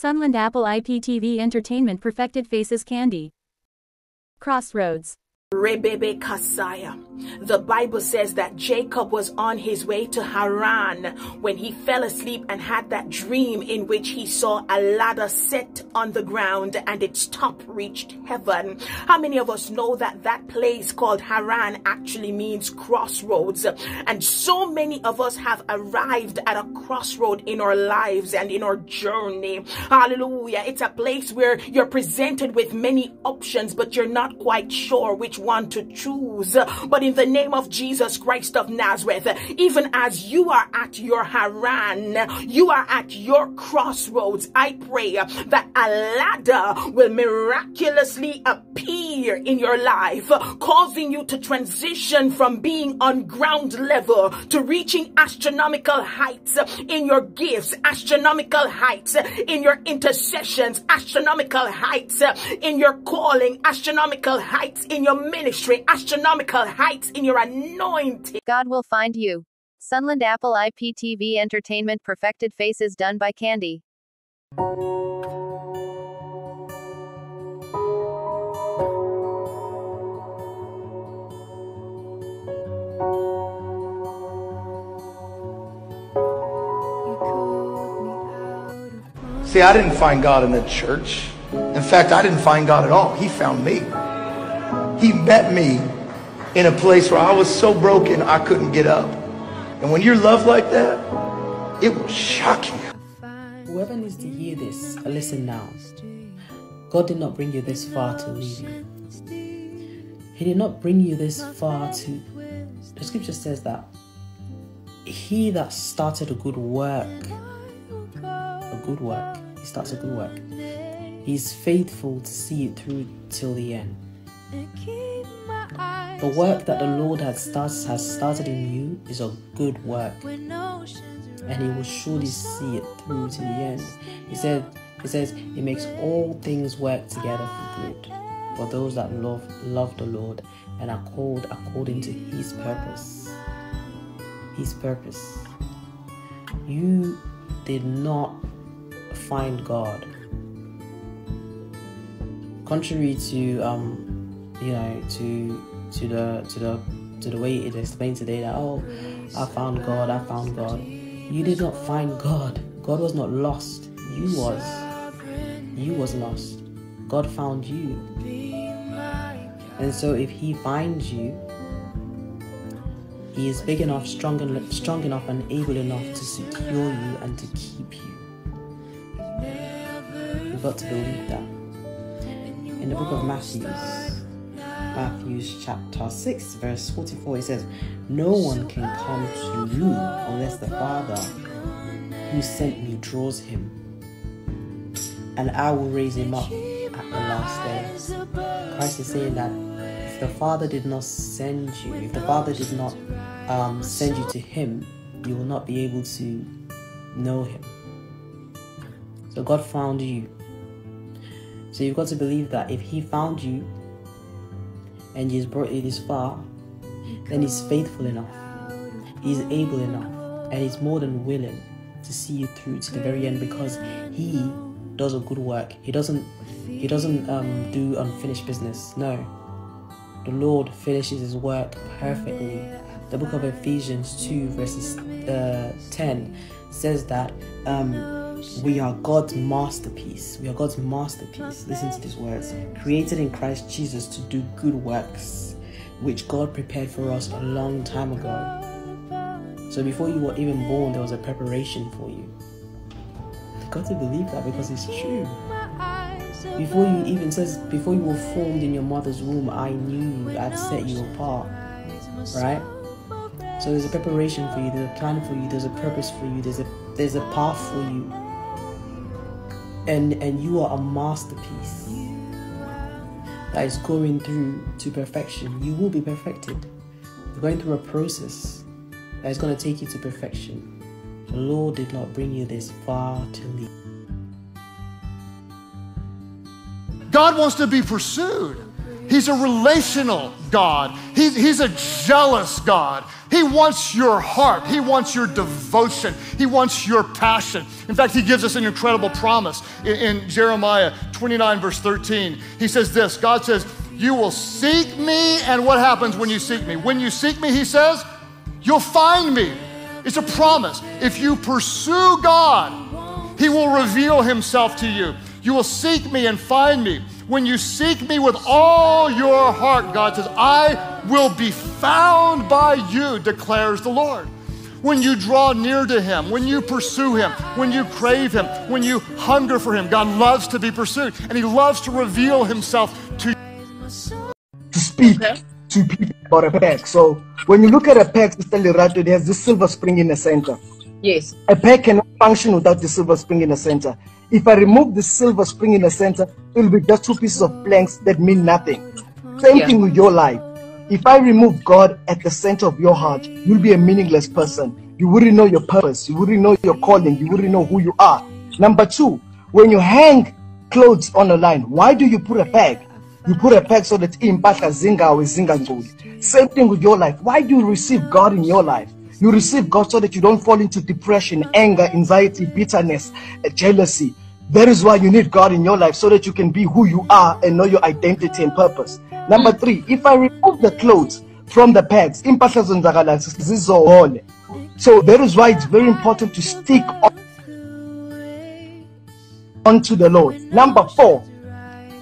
Sunland Apple IPTV Entertainment perfected faces candy. Crossroads. Rebebe Kasaya. The Bible says that Jacob was on his way to Haran when he fell asleep and had that dream in which he saw a ladder set on the ground and its top reached heaven. How many of us know that that place called Haran actually means crossroads? And so many of us have arrived at a crossroad in our lives and in our journey. Hallelujah. It's a place where you're presented with many options, but you're not quite sure which one to choose. But in the name of Jesus Christ of Nazareth, even as you are at your Haran, you are at your crossroads, I pray that a ladder will miraculously appear in your life, causing you to transition from being on ground level to reaching astronomical heights in your gifts, astronomical heights in your intercessions, astronomical heights in your calling, astronomical heights in your ministry, astronomical heights in your anointing. God will find you. Sunland Apple IPTV Entertainment Perfected Faces done by Candy. See, I didn't find God in the church. In fact, I didn't find God at all. He found me. He met me in a place where I was so broken I couldn't get up. And when you're loved like that, it will shock you. Whoever needs to hear this, listen now. God did not bring you this far to leave you. He did not bring you this far to. The scripture says that he that started a good work, a good work, he starts a good work. He's faithful to see it through till the end. The work that the Lord has started, has started in you is a good work, and He will surely see it through to the end. He said, He says, He makes all things work together for good for those that love love the Lord and are called according to His purpose. His purpose. You did not find God. Contrary to um, you know, to to the to the to the way it explained today that oh, I found God, I found God. You did not find God. God was not lost. You was. You was lost. God found you. And so if He finds you, He is big enough, strong, en- strong enough, and able enough to secure you and to keep you. You've got to believe that. In the book of Matthew, Matthew chapter 6, verse 44, it says, No one can come to you unless the Father who sent me draws him, and I will raise him up at the last day. Christ is saying that if the Father did not send you, if the Father did not um, send you to him, you will not be able to know him. So God found you. So you've got to believe that if he found you, and He's brought you this far, then He's faithful enough, He's able enough, and He's more than willing to see you through to the very end because He does a good work. He doesn't He doesn't um, do unfinished business. No, the Lord finishes His work perfectly. The book of Ephesians 2 verses uh, 10 says that um, we are God's masterpiece. We are God's masterpiece. Listen to these words. Created in Christ Jesus to do good works, which God prepared for us a long time ago. So before you were even born, there was a preparation for you. You've got to believe that because it's true. Before you even says, before you were formed in your mother's womb, I knew you. I'd set you apart. Right? So there's a preparation for you. There's a plan for you. There's a purpose for you. There's a there's a path for you and and you are a masterpiece that is going through to perfection. You will be perfected. You're going through a process that is going to take you to perfection. The lord did not bring you this far to leave. God wants to be pursued. He's a relational God. He's, he's a jealous God. He wants your heart. He wants your devotion. He wants your passion. In fact, he gives us an incredible promise in, in Jeremiah 29, verse 13. He says this God says, You will seek me, and what happens when you seek me? When you seek me, he says, you'll find me. It's a promise. If you pursue God, he will reveal himself to you. You will seek me and find me. When you seek me with all your heart, God says, I will be found by you, declares the Lord. When you draw near to Him, when you pursue Him, when you crave Him, when you hunger for Him, God loves to be pursued and He loves to reveal Himself to you. To speak okay. to people about a peg. So when you look at a peg, Sister Lerato, it has this silver spring in the center. Yes. A peg cannot function without the silver spring in the center. If I remove the silver spring in the center, it will be just two pieces of planks that mean nothing. Same yeah. thing with your life. If I remove God at the center of your heart, you'll be a meaningless person. You wouldn't know your purpose. You wouldn't know your calling. You wouldn't know who you are. Number two, when you hang clothes on a line, why do you put a peg? You put a peg so that impahla zingawe zingangcoli. Same thing with your life. Why do you receive God in your life? You receive God so that you don't fall into depression, anger, anxiety, bitterness, eh, jealousy. That is why you need God in your life so that you can be who you are and know your identity and purpose. Number three, if I remove the clothes from the pegs, so that is why it's very important to stick on onto the Lord. Number four,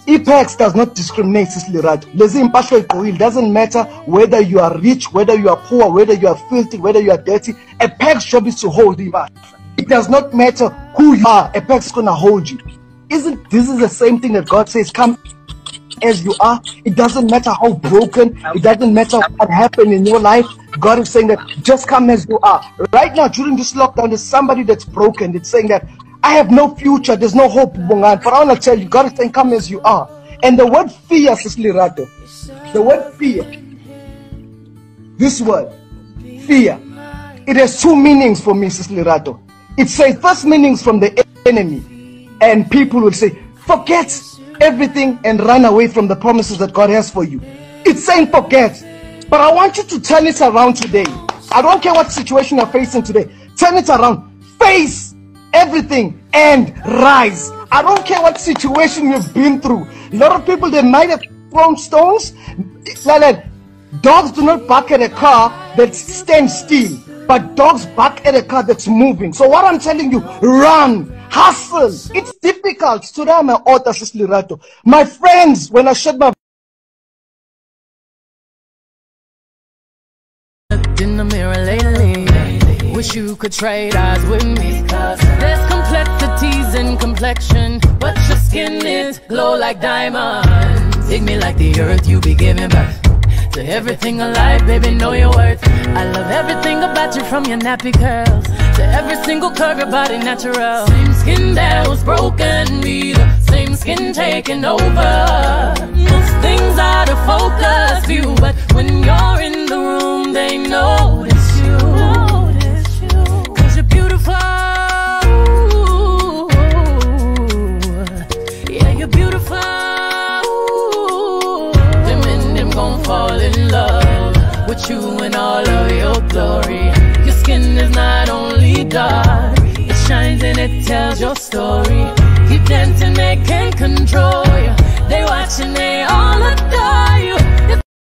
IPEX does not discriminate, Sister Lerato. It doesn't matter whether you are rich, whether you are poor, whether you are filthy, whether you are dirty. A PEX job is to hold you back. It does not matter who you are, a is going to hold you. Isn't this is the same thing that God says, come as you are? It doesn't matter how broken, it doesn't matter what happened in your life. God is saying that just come as you are. Right now, during this lockdown, there's somebody that's broken. It's saying that I have no future. There's no hope, Bungan. But I want to tell you, God saying, come as you are. And the word fear, Sister Rato, the word fear, this word, fear, it has two meanings for me, Sister Rato. It says first meanings from the enemy. And people will say, forget everything and run away from the promises that God has for you. It's saying forget. But I want you to turn it around today. I don't care what situation you're facing today. Turn it around. Face everything and rise. I don't care what situation you've been through. A lot of people they might have thrown stones. Like, dogs do not bark at a car that stands still, but dogs bark at a car that's moving. So what I'm telling you, run, hustle. It's difficult. Today I'm an author, Lerato. My friends, when I shut my Wish you could trade eyes with me. Cause there's complexities in complexion, but your skin is glow like diamonds. Dig me like the earth, you be giving birth. To everything alive, baby, know your worth. I love everything about you from your nappy curls to every single curve, your body natural. Same skin that was broken, be the same skin taking over. Most things out of focus view, but when you're in the room, they notice with you in all of your glory. Your skin is not only dark, it shines and it tells your story. Dance and they can't control you. They watch and they all adore you.